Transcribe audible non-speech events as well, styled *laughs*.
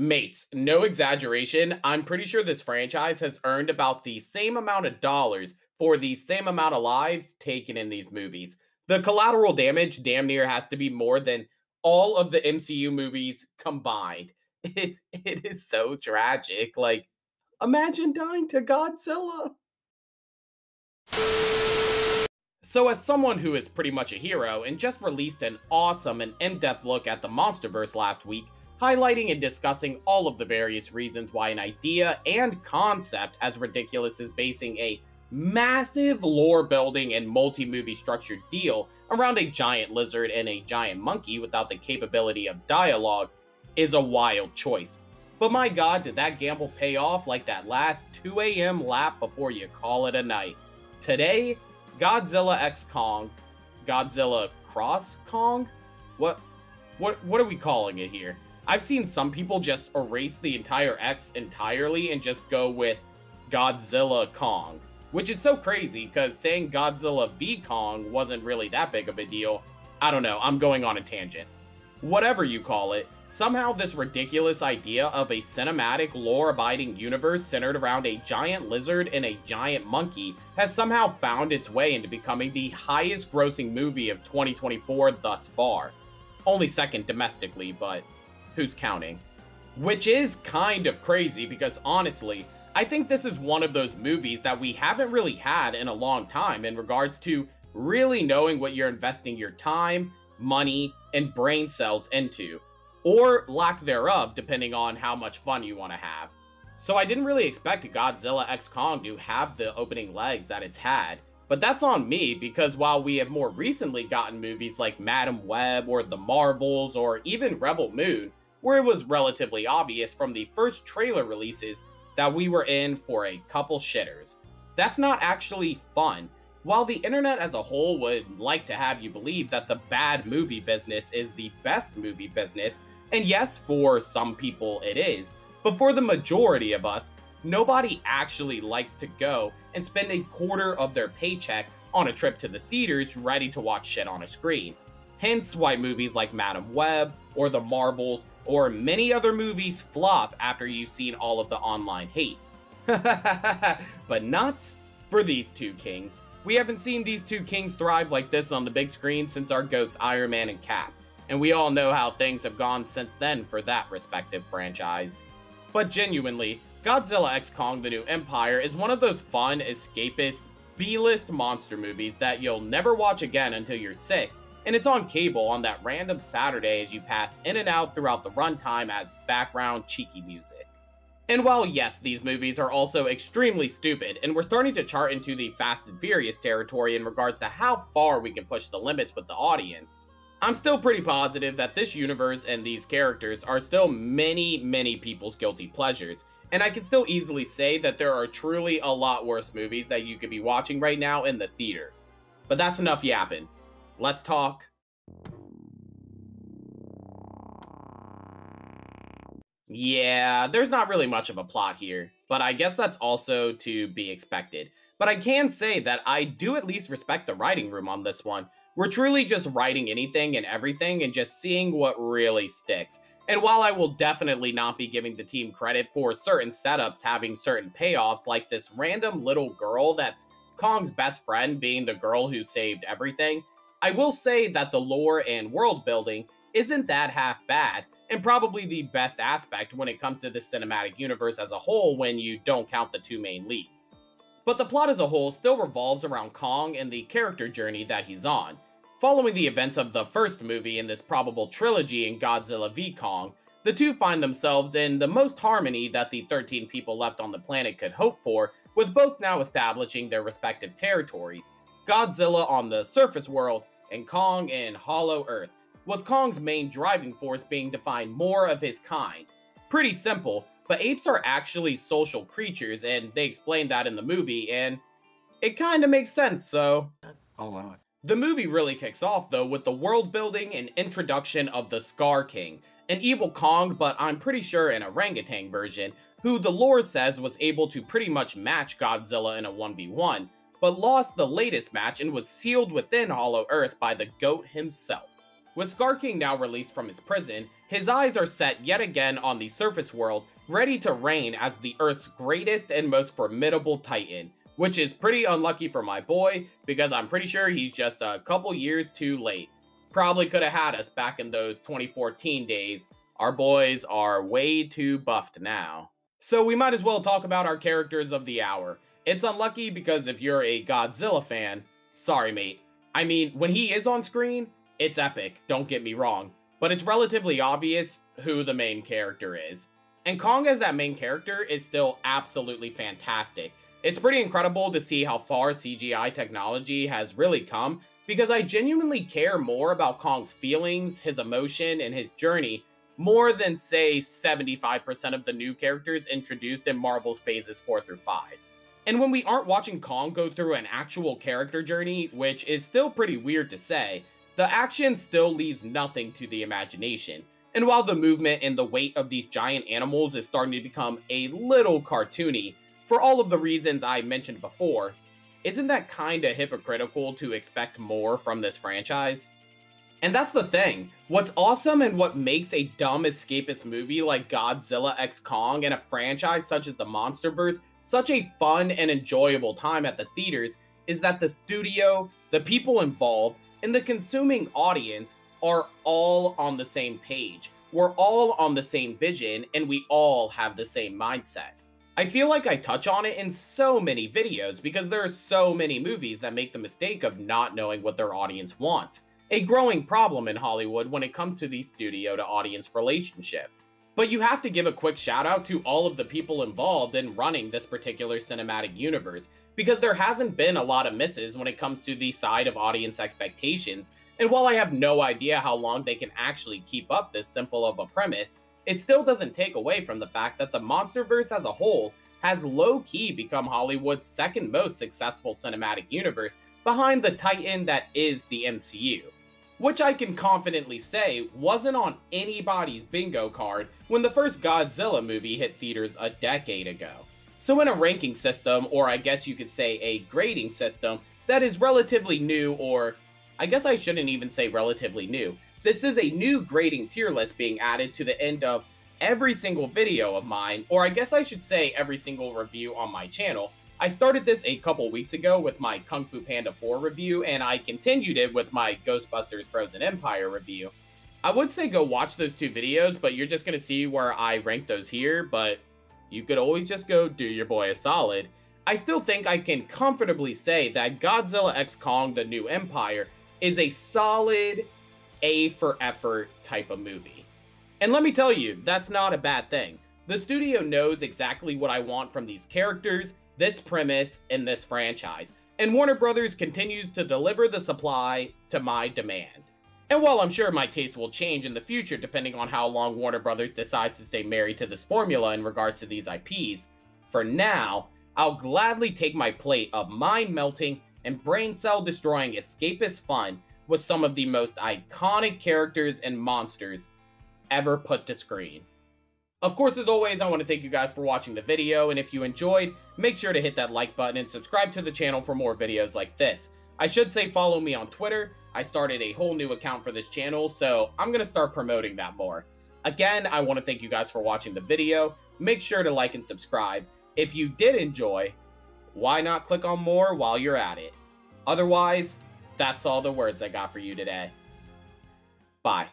Mates, no exaggeration, I'm pretty sure this franchise has earned about the same amount of dollars for the same amount of lives taken in these movies. The collateral damage damn near has to be more than all of the MCU movies combined. *laughs* It it is so tragic. Like imagine dying to Godzilla. So, as someone who is pretty much a hero and just released an awesome and in depth look at the Monsterverse last week, highlighting and discussing all of the various reasons why an idea and concept as ridiculous as basing a massive lore building and multi movie structured deal around a giant lizard and a giant monkey without the capability of dialogue is a wild choice. But my god, did that gamble pay off like that last 2 a.m. lap before you call it a night? Today, Godzilla X Kong, Godzilla Cross Kong? What what what are we calling it here? I've seen some people just erase the entire X entirely and just go with Godzilla Kong, which is so crazy because saying Godzilla v Kong wasn't really that big of a deal. I don't know, I'm going on a tangent. Whatever you call it, Somehow, this ridiculous idea of a cinematic, lore abiding universe centered around a giant lizard and a giant monkey has somehow found its way into becoming the highest grossing movie of 2024 thus far. Only second domestically, but who's counting? Which is kind of crazy because honestly, I think this is one of those movies that we haven't really had in a long time in regards to really knowing what you're investing your time, money, and brain cells into or lack thereof, depending on how much fun you want to have. So I didn't really expect Godzilla X Kong to have the opening legs that it's had. But that's on me because while we have more recently gotten movies like Madame Web or The Marvels or even Rebel Moon, where it was relatively obvious from the first trailer releases that we were in for a couple shitters. That's not actually fun. While the internet as a whole would like to have you believe that the bad movie business is the best movie business, and yes, for some people it is, but for the majority of us, nobody actually likes to go and spend a quarter of their paycheck on a trip to the theaters ready to watch shit on a screen. Hence why movies like Madame Web or The Marvels or many other movies flop after you've seen all of the online hate. *laughs* but not for these two kings. We haven't seen these two kings thrive like this on the big screen since our goats Iron Man and Cap and we all know how things have gone since then for that respective franchise. But genuinely, Godzilla X Kong The New Empire is one of those fun, escapist, B-list monster movies that you'll never watch again until you're sick, and it's on cable on that random Saturday as you pass in and out throughout the runtime as background cheeky music. And while yes, these movies are also extremely stupid, and we're starting to chart into the Fast and Furious territory in regards to how far we can push the limits with the audience, I'm still pretty positive that this universe and these characters are still many, many people's guilty pleasures, and I can still easily say that there are truly a lot worse movies that you could be watching right now in the theater. But that's enough yapping. Let's talk. Yeah, there's not really much of a plot here, but I guess that's also to be expected. But I can say that I do at least respect the writing room on this one, we're truly just writing anything and everything and just seeing what really sticks. And while I will definitely not be giving the team credit for certain setups having certain payoffs, like this random little girl that's Kong's best friend being the girl who saved everything, I will say that the lore and world building isn't that half bad, and probably the best aspect when it comes to the cinematic universe as a whole when you don't count the two main leads. But the plot as a whole still revolves around Kong and the character journey that he's on. Following the events of the first movie in this probable trilogy in Godzilla v Kong, the two find themselves in the most harmony that the 13 people left on the planet could hope for, with both now establishing their respective territories, Godzilla on the surface world and Kong in Hollow Earth, with Kong's main driving force being to find more of his kind. Pretty simple, but apes are actually social creatures, and they explain that in the movie, and it kind of makes sense, so. Oh, I'll allow it. The movie really kicks off, though, with the world building and introduction of the Skar King, an evil Kong, but I'm pretty sure an orangutan version, who the lore says was able to pretty much match Godzilla in a 1v1, but lost the latest match and was sealed within Hollow Earth by the GOAT himself. With Skar King now released from his prison, his eyes are set yet again on the surface world, ready to reign as the Earth's greatest and most formidable titan, which is pretty unlucky for my boy, because I'm pretty sure he's just a couple years too late. Probably could have had us back in those 2014 days. Our boys are way too buffed now. So we might as well talk about our characters of the hour. It's unlucky because if you're a Godzilla fan, sorry mate. I mean, when he is on screen, it's epic, don't get me wrong, but it's relatively obvious who the main character is. And Kong as that main character is still absolutely fantastic. It's pretty incredible to see how far CGI technology has really come, because I genuinely care more about Kong's feelings, his emotion, and his journey more than, say, 75% of the new characters introduced in Marvel's phases 4 through 5. And when we aren't watching Kong go through an actual character journey, which is still pretty weird to say, the action still leaves nothing to the imagination. And while the movement and the weight of these giant animals is starting to become a little cartoony, for all of the reasons I mentioned before, isn't that kinda hypocritical to expect more from this franchise? And that's the thing. What's awesome and what makes a dumb escapist movie like Godzilla x Kong and a franchise such as the Monsterverse such a fun and enjoyable time at the theaters is that the studio, the people involved, and the consuming audience are all on the same page. We're all on the same vision and we all have the same mindset. I feel like I touch on it in so many videos because there are so many movies that make the mistake of not knowing what their audience wants a growing problem in Hollywood when it comes to the studio to audience relationship. But you have to give a quick shout out to all of the people involved in running this particular cinematic universe, because there hasn't been a lot of misses when it comes to the side of audience expectations, and while I have no idea how long they can actually keep up this simple of a premise, it still doesn't take away from the fact that the Monsterverse as a whole has low-key become Hollywood's second most successful cinematic universe behind the titan that is the MCU which I can confidently say wasn't on anybody's bingo card when the first Godzilla movie hit theaters a decade ago. So in a ranking system, or I guess you could say a grading system, that is relatively new, or I guess I shouldn't even say relatively new, this is a new grading tier list being added to the end of every single video of mine, or I guess I should say every single review on my channel, I started this a couple weeks ago with my Kung Fu Panda 4 review, and I continued it with my Ghostbusters Frozen Empire review. I would say go watch those two videos, but you're just going to see where I rank those here, but you could always just go do your boy a solid. I still think I can comfortably say that Godzilla x Kong The New Empire is a solid A for effort type of movie. And let me tell you, that's not a bad thing. The studio knows exactly what I want from these characters, this premise in this franchise, and Warner Brothers continues to deliver the supply to my demand. And while I'm sure my taste will change in the future depending on how long Warner Brothers decides to stay married to this formula in regards to these IPs, for now, I'll gladly take my plate of mind-melting and brain cell destroying escapist fun with some of the most iconic characters and monsters ever put to screen. Of course, as always, I want to thank you guys for watching the video, and if you enjoyed, make sure to hit that like button and subscribe to the channel for more videos like this. I should say follow me on Twitter. I started a whole new account for this channel, so I'm going to start promoting that more. Again, I want to thank you guys for watching the video. Make sure to like and subscribe. If you did enjoy, why not click on more while you're at it? Otherwise, that's all the words I got for you today. Bye.